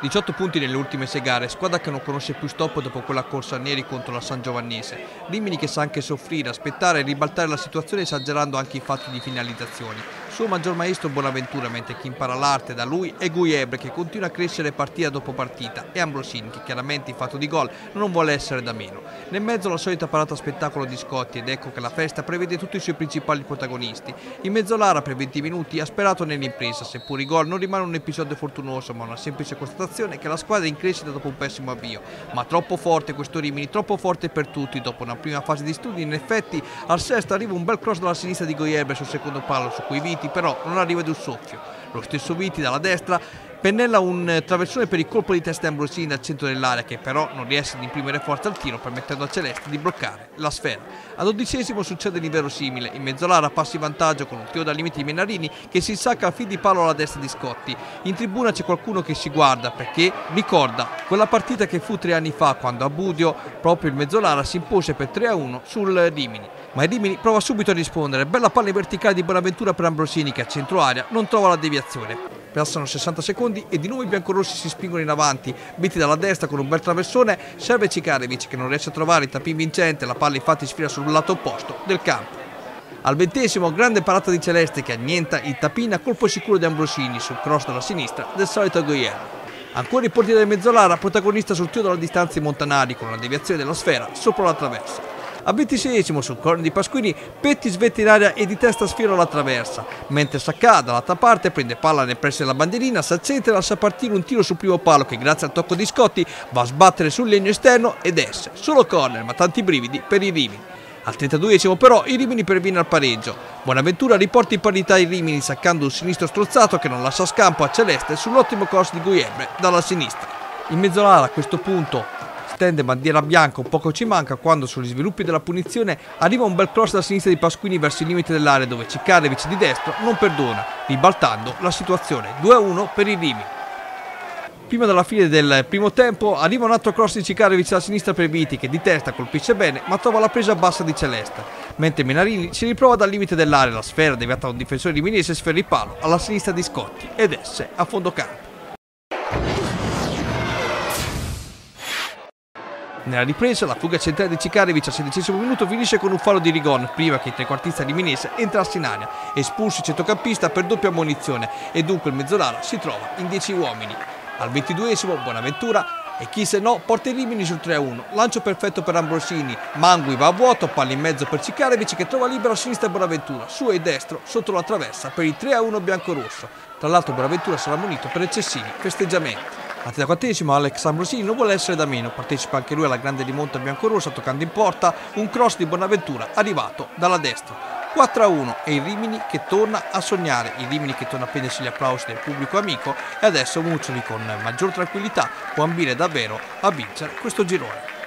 18 punti nelle ultime 6 gare, squadra che non conosce più stop dopo quella corsa a neri contro la San Giovannese. Rimini che sa anche soffrire, aspettare e ribaltare la situazione esagerando anche i fatti di finalizzazioni. Suo maggior maestro Bonaventura, mentre chi impara l'arte da lui è Guiebre che continua a crescere partita dopo partita e Ambrosini che chiaramente in fatto di gol non vuole essere da meno. Nel mezzo la solita parata spettacolo di Scotti ed ecco che la festa prevede tutti i suoi principali protagonisti. In mezzolara per 20 minuti ha sperato nell'impresa, seppur i gol non rimane un episodio fortunoso ma una semplice constatazione che la squadra è in crescita dopo un pessimo avvio, ma troppo forte questo Rimini, troppo forte per tutti. Dopo una prima fase di studi, in effetti al sesto arriva un bel cross dalla sinistra di Goyerbe sul secondo palo, su cui Viti però non arriva di un soffio. Lo stesso Viti dalla destra pennella un eh, traversone per il colpo di testa Ambrosini dal centro dell'area che però non riesce ad imprimere forza al tiro permettendo a Celeste di bloccare la sfera. Al dodicesimo succede l'inverosimile, in mezzolara passi vantaggio con un tiro dal limite di Menarini che si insacca a fin di palo alla destra di Scotti. In tribuna c'è qualcuno che si guarda perché ricorda quella partita che fu tre anni fa quando a Budio proprio il mezzolara si impose per 3-1 sul Rimini. Ma il Rimini prova subito a rispondere, bella palla verticale di Bonaventura per Ambrosini che a centro aria non trova la deviazione. Passano 60 secondi e di nuovo i biancorossi si spingono in avanti, vinti dalla destra con un bel traversone, serve Cikarevic che non riesce a trovare il tapin vincente, la palla infatti sfila sul lato opposto del campo. Al ventesimo, grande parata di Celeste che annienta il tapin a colpo sicuro di Ambrosini sul cross dalla sinistra del solito Guglielmo. Ancora il portiere del Mezzolara, protagonista sul tiro dalla distanza in Montanari con una deviazione della sfera sopra la traversa. Al 26esimo sul corner di Pasquini, Petti svetta in aria e di testa sfiora la traversa, mentre Saccà dall'altra parte prende palla nel presso della bandierina, s'accenta e lascia partire un tiro sul primo palo che grazie al tocco di Scotti va a sbattere sul legno esterno ed esce. Solo corner, ma tanti brividi per i Rimini. Al 32esimo però i Rimini perviene al pareggio. Buonaventura riporta in parità i Rimini saccando un sinistro strozzato che non lascia scampo a Celeste sull'ottimo cross di Guiebre dalla sinistra. In mezzolara a questo punto stende bandiera bianca, poco ci manca quando sugli sviluppi della punizione arriva un bel cross da sinistra di Pasquini verso il limite dell'area dove Ciccarevic di destro non perdona, ribaltando la situazione 2-1 per i Rimi. Prima della fine del primo tempo arriva un altro cross di Ciccarevic da sinistra per Viti che di testa colpisce bene ma trova la presa bassa di Celeste, mentre Menarini si riprova dal limite dell'area, la sfera deviata da un difensore di Minese sfera il palo alla sinistra di Scotti ed esse a fondo campo. Nella ripresa, la fuga centrale di Cikarevic al sedicesimo minuto finisce con un fallo di Rigon prima che il trequartista Minese entrasse in aria, espulso il centrocampista per doppia ammonizione e dunque il Mezzolara si trova in 10 uomini. Al ventiduesimo, Buonaventura e chi se no porta i Rimini sul 3-1. Lancio perfetto per Ambrosini, Mangui va a vuoto, palla in mezzo per Cikarevic che trova libero a sinistra Bonaventura, su e destro sotto la traversa per il 3-1 bianco-rosso. Tra l'altro Bonaventura sarà munito per eccessivi festeggiamenti. Al 34 Alex Ambrosini non vuole essere da meno, partecipa anche lui alla grande rimonta biancorossa toccando in porta un cross di Bonaventura arrivato dalla destra. 4-1 e il Rimini che torna a sognare, il Rimini che torna a prendersi gli applausi del pubblico amico e adesso Muccioli con maggior tranquillità può ambire davvero a vincere questo girone.